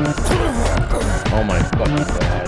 Oh my fucking god.